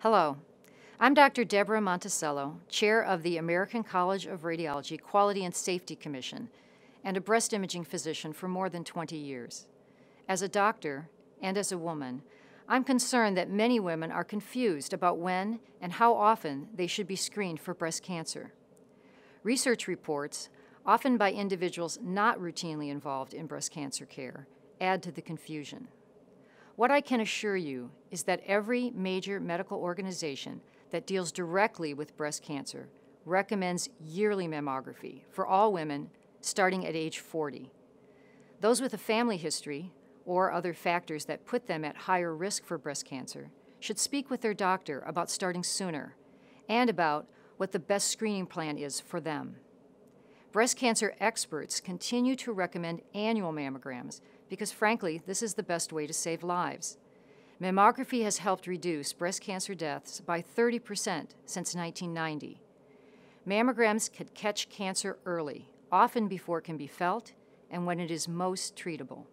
Hello, I'm Dr. Debra Monticciolo, Chair of the American College of Radiology Quality and Safety Commission, and a breast imaging physician for more than 20 years. As a doctor and as a woman, I'm concerned that many women are confused about when and how often they should be screened for breast cancer. Research reports, often by individuals not routinely involved in breast cancer care, add to the confusion. What I can assure you is that every major medical organization that deals directly with breast cancer recommends yearly mammography for all women starting at age 40. Those with a family history or other factors that put them at higher risk for breast cancer should speak with their doctor about starting sooner and about what the best screening plan is for them. Breast cancer experts continue to recommend annual mammograms because, frankly, this is the best way to save lives. Mammography has helped reduce breast cancer deaths by 30% since 1990. Mammograms can catch cancer early, often before it can be felt and when it is most treatable.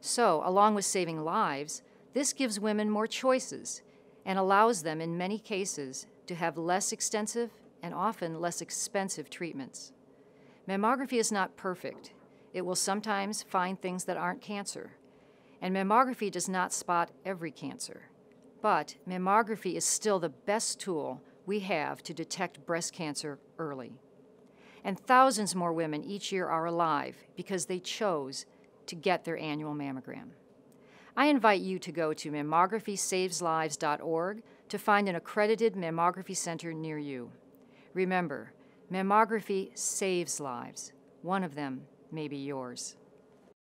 So, along with saving lives, this gives women more choices and allows them, in many cases, to have less extensive and often less expensive treatments. Mammography is not perfect. It will sometimes find things that aren't cancer. And mammography does not spot every cancer. But mammography is still the best tool we have to detect breast cancer early. And thousands more women each year are alive because they chose to get their annual mammogram. I invite you to go to mammography-saves-lives.org to find an accredited mammography center near you. Remember, mammography saves lives. One of them may be yours.